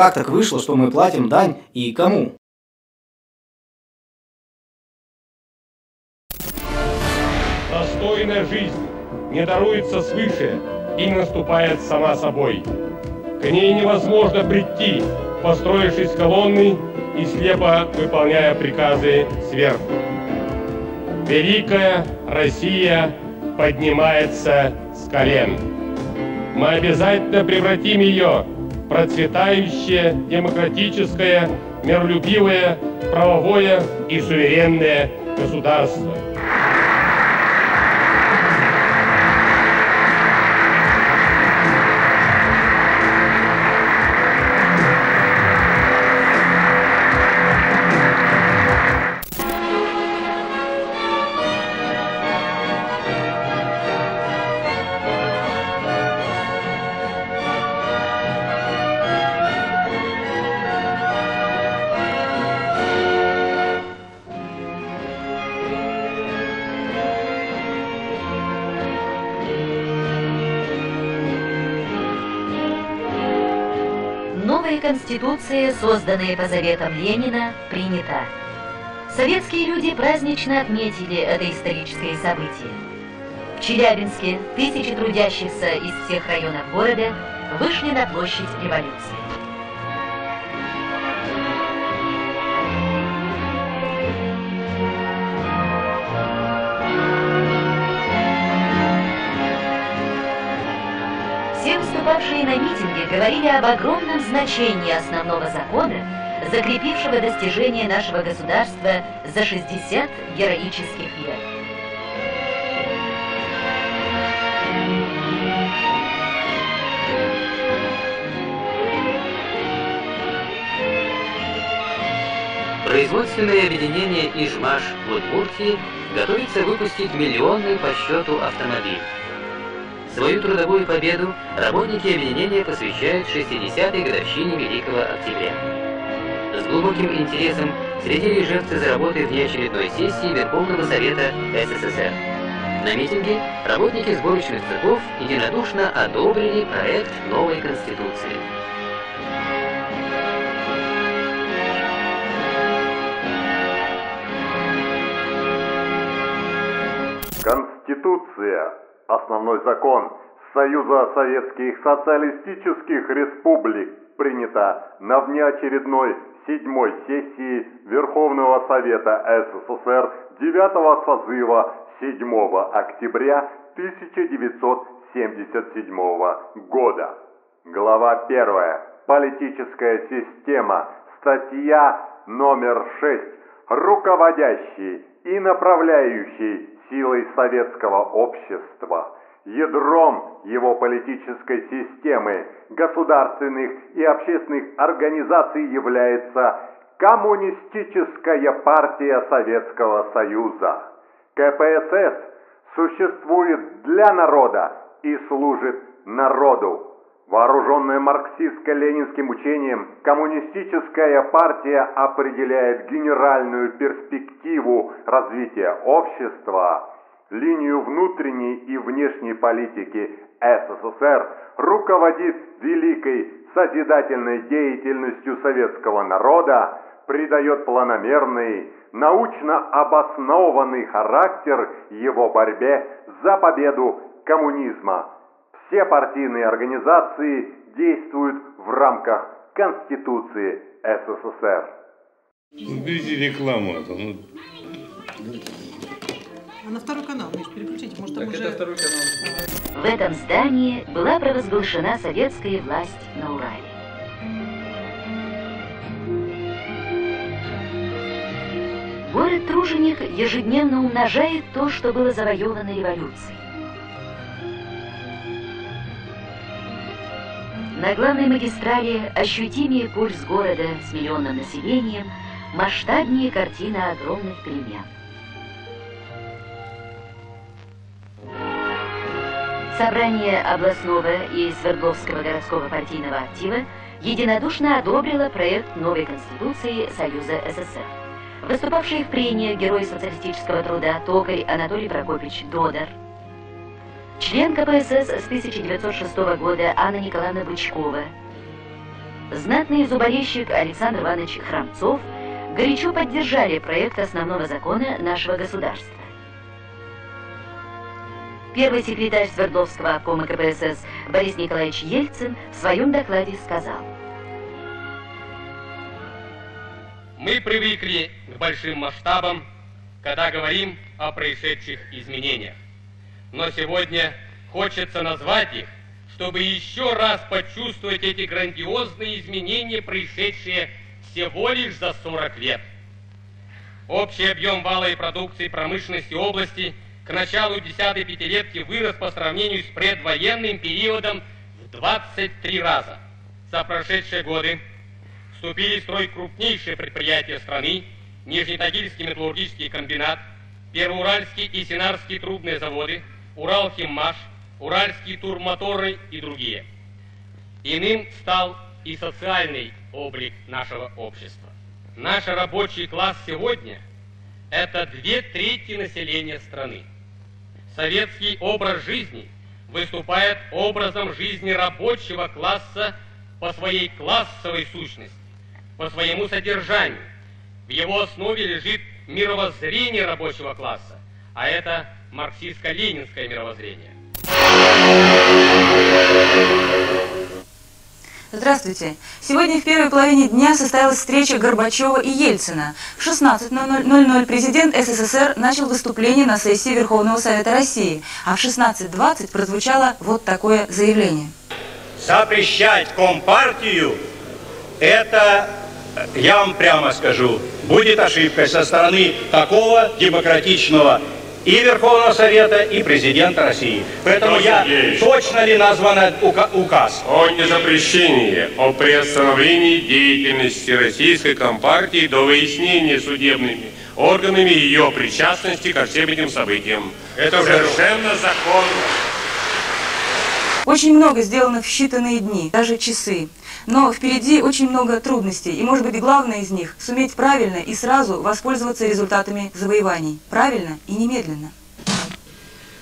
как так вышло, что мы платим дань и кому? Достойная жизнь не даруется свыше и наступает сама собой. К ней невозможно прийти, построившись колонной и слепо выполняя приказы сверху. Великая Россия поднимается с колен. Мы обязательно превратим ее процветающее, демократическое, миролюбивое, правовое и суверенное государство. Новая Конституция, созданная по заветам Ленина, принята. Советские люди празднично отметили это историческое событие. В Челябинске тысячи трудящихся из всех районов города вышли на площадь революции. Выступавшие на митинге говорили об огромном значении основного закона, закрепившего достижение нашего государства за 60 героических лет. Производственное объединение «Ижмаш» в Удмуртии готовится выпустить миллионный по счету автомобиль. Свою трудовую победу работники объединения посвящают 60-й годовщине Великого Октября. С глубоким интересом следили жертвы за работой внеочередной сессии Верховного Совета СССР. На митинге работники сборочных цехов единодушно одобрили проект новой Конституции. Конституция – основной закон Союза Советских Социалистических Республик, принята на внеочередной седьмой сессии Верховного Совета СССР 9 созыва 7 октября 1977 года. Глава 1. Политическая система. Статья номер 6. Руководящий и направляющий силой советского общества, ядром его политической системы, государственных и общественных организаций является Коммунистическая партия Советского Союза. КПСС существует для народа и служит народу. Вооруженная марксистско-ленинским учением, коммунистическая партия определяет генеральную перспективу развития общества, линию внутренней и внешней политики СССР, руководит великой созидательной деятельностью советского народа, придает планомерный, научно обоснованный характер его борьбе за победу коммунизма все партийные организации действуют в рамках Конституции СССР. Уберите рекламу. Это, ну... А на второй канал, Миш, переключите, может там Так уже... это второй канал. В этом здании была провозглашена советская власть на Урале. Город Труженик ежедневно умножает то, что было завоевано революцией. На главной магистрали ощутимее пульс города с миллионным населением, масштабнее картина огромных перемен. Собрание областного и Свердловского городского партийного актива единодушно одобрило проект новой Конституции Союза СССР. Выступавший в прениях герой социалистического труда Токарь Анатолий Прокопьевич Додор, член КПСС с 1906 года Анна Николаевна Бычкова, знатный зуборезчик Александр Иванович Храмцов горячо поддержали проект основного закона нашего государства. Первый секретарь Свердловского обкома КПСС Борис Николаевич Ельцин в своем докладе сказал. Мы привыкли к большим масштабам, когда говорим о происшедших изменениях. Но сегодня хочется назвать их, чтобы еще раз почувствовать эти грандиозные изменения, происшедшие всего лишь за 40 лет. Общий объем валовой продукции промышленности области – к началу десятой пятилетки вырос по сравнению с предвоенным периодом в 23 раза. За прошедшие годы вступили в строй крупнейшие предприятия страны, Нижнетагильский металлургический комбинат, Первоуральский и Синарский трубные заводы, Уралхиммаш, Уральские турмоторы и другие. Иным стал и социальный облик нашего общества. Наш рабочий класс сегодня – это две трети населения страны советский образ жизни выступает образом жизни рабочего класса по своей классовой сущности, по своему содержанию. В его основе лежит мировоззрение рабочего класса, а это марксистско-ленинское мировоззрение. Здравствуйте. Сегодня в первой половине дня состоялась встреча Горбачева и Ельцина. В 16.00 президент СССР начал выступление на сессии Верховного Совета России, а в 16.20 прозвучало вот такое заявление. Запрещать Компартию – это, я вам прямо скажу, будет ошибкой со стороны такого демократичного и Верховного Совета, и Президента России. Поэтому я Сергеевич. точно ли назван указ? О незапрещении, о приостановлении деятельности Российской Компартии до выяснения судебными органами ее причастности ко всем этим событиям. Это совершенно законно. Очень много сделано в считанные дни, даже часы. Но впереди очень много трудностей, и, может быть, главное из них – суметь правильно и сразу воспользоваться результатами завоеваний. Правильно и немедленно.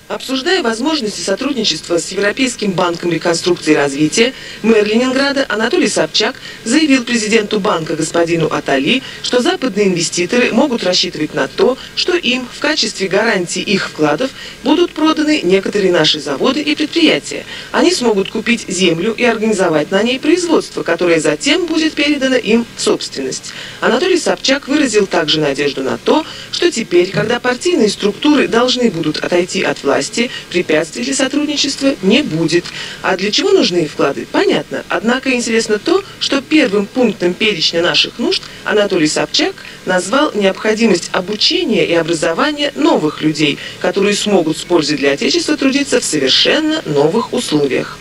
Обсуждая возможности сотрудничества с Европейским банком реконструкции и развития, мэр Ленинграда Анатолий Собчак заявил президенту банка господину Атали, что западные инвеститоры могут рассчитывать на то, что им в качестве гарантии их вкладов будут проданы некоторые наши заводы и предприятия. Они смогут купить землю и организовать на ней производство, которое затем будет передано им в собственность. Анатолий Собчак выразил также надежду на то, что теперь, когда партийные структуры должны будут отойти от власти, препятствий для сотрудничества не будет. А для чего нужны вклады? Понятно. Однако интересно то, что первым пунктом перечня наших нужд Анатолий Собчак назвал необходимость обучения и образования новых людей, которые смогут с пользой для Отечества трудиться в совершенно новых условиях.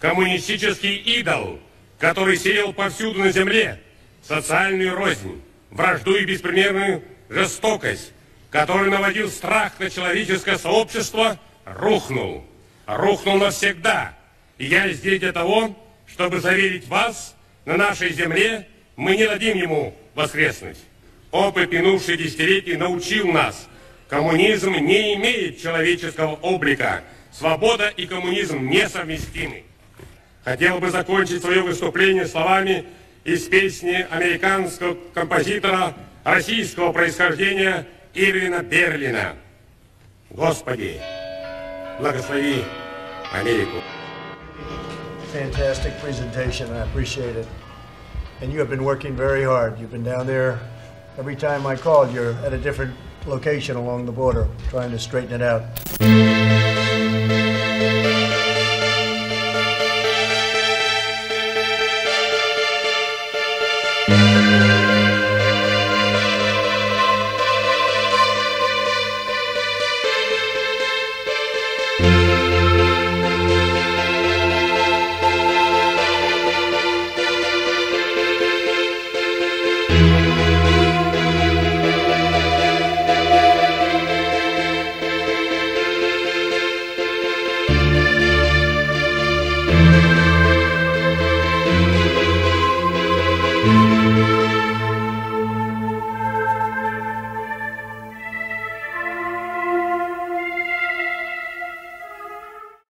Коммунистический идол, который сеял повсюду на земле социальную рознь, вражду и беспримерную жестокость, который наводил страх на человеческое сообщество, рухнул. Рухнул навсегда. И я здесь для того, чтобы заверить вас, на нашей земле мы не дадим ему воскреснуть. Опыт минувших десятилетий научил нас, коммунизм не имеет человеческого облика. Свобода и коммунизм несовместимы. Хотел бы закончить свое выступление словами из песни американского композитора российского происхождения Ирвина Берлина. Господи, благослови Америку. Fantastic presentation. I appreciate it. And you have been working very hard. You've been down there. Every time I called, you're at a different location along the border, trying to straighten it out.